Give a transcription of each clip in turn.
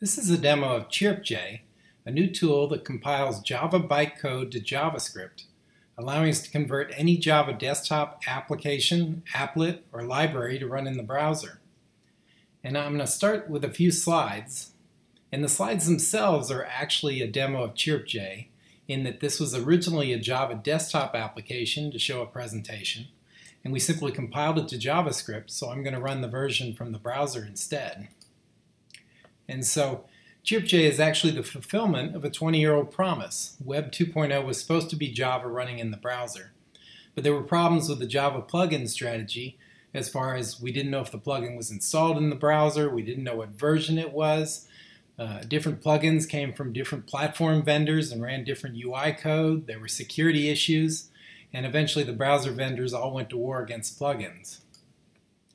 This is a demo of CheerpJ, a new tool that compiles Java bytecode to JavaScript, allowing us to convert any Java desktop application, applet, or library to run in the browser. And I'm going to start with a few slides. And the slides themselves are actually a demo of CheerpJ, in that this was originally a Java desktop application to show a presentation, and we simply compiled it to JavaScript, so I'm going to run the version from the browser instead. And so CheerpJ is actually the fulfillment of a 20-year-old promise. Web 2.0 was supposed to be Java running in the browser. But there were problems with the Java plugin strategy as far as we didn't know if the plugin was installed in the browser, we didn't know what version it was. Uh, different plugins came from different platform vendors and ran different UI code. There were security issues, and eventually the browser vendors all went to war against plugins.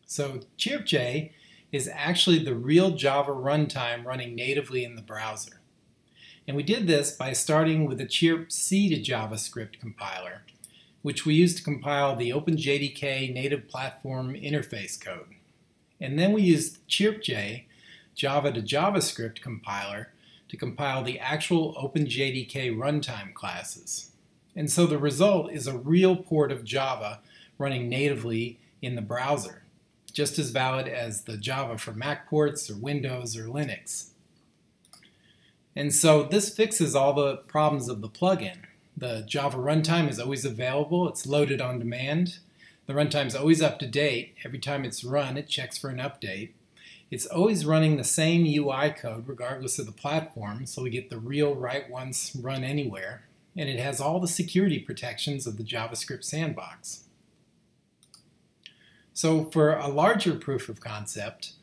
So ChirpJ is actually the real Java runtime running natively in the browser. And we did this by starting with the Cheerp C to JavaScript compiler, which we used to compile the OpenJDK native platform interface code. And then we used CheerpJ, Java to JavaScript compiler, to compile the actual OpenJDK runtime classes. And so the result is a real port of Java running natively in the browser just as valid as the Java for Mac ports or Windows or Linux. And so this fixes all the problems of the plugin. The Java runtime is always available, it's loaded on demand. The runtime is always up to date. Every time it's run, it checks for an update. It's always running the same UI code regardless of the platform, so we get the real write once, run anywhere. And it has all the security protections of the JavaScript sandbox. So for a larger proof of concept,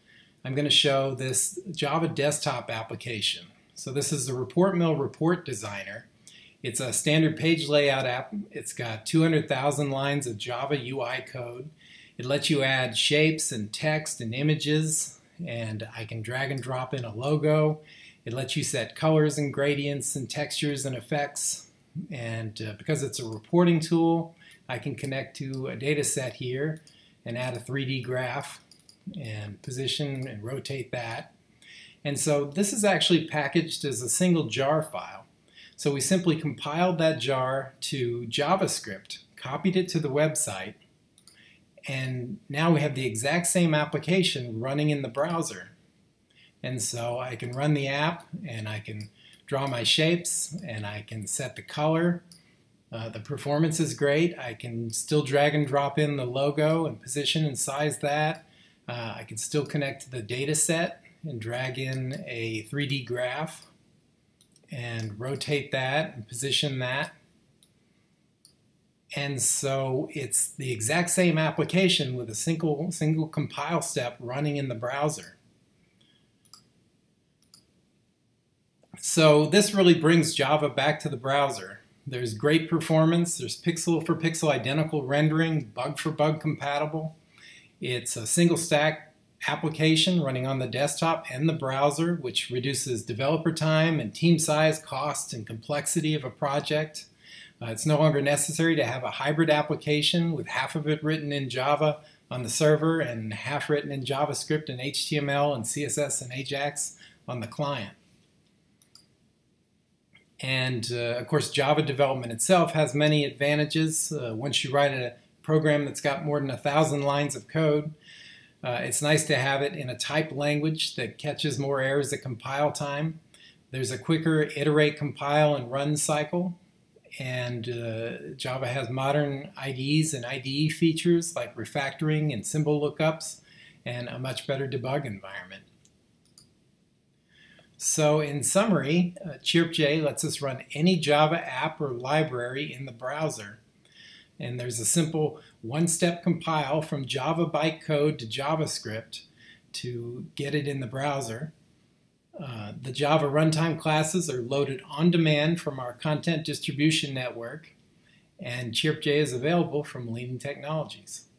I'm going to show this Java desktop application. So this is the ReportMill Report Designer. It's a standard page layout app. It's got 200,000 lines of Java UI code. It lets you add shapes and text and images, and I can drag and drop in a logo. It lets you set colors and gradients and textures and effects. And uh, because it's a reporting tool, I can connect to a data set here and add a 3D graph and position and rotate that. And so this is actually packaged as a single jar file. So we simply compiled that jar to JavaScript, copied it to the website, and now we have the exact same application running in the browser. And so I can run the app and I can draw my shapes and I can set the color uh, the performance is great. I can still drag and drop in the logo and position and size that. Uh, I can still connect to the data set and drag in a 3D graph and rotate that and position that. And so it's the exact same application with a single, single compile step running in the browser. So this really brings Java back to the browser. There's great performance. There's pixel for pixel identical rendering, bug for bug compatible. It's a single stack application running on the desktop and the browser, which reduces developer time and team size, cost, and complexity of a project. Uh, it's no longer necessary to have a hybrid application with half of it written in Java on the server and half written in JavaScript and HTML and CSS and AJAX on the client. And uh, of course, Java development itself has many advantages. Uh, once you write a program that's got more than a thousand lines of code, uh, it's nice to have it in a type language that catches more errors at compile time. There's a quicker iterate, compile, and run cycle. And uh, Java has modern IDEs and IDE features like refactoring and symbol lookups and a much better debug environment. So in summary, uh, CheerpJ lets us run any Java app or library in the browser. And there's a simple one-step compile from Java bytecode to JavaScript to get it in the browser. Uh, the Java runtime classes are loaded on demand from our content distribution network, and CheerpJ is available from Leaning Technologies.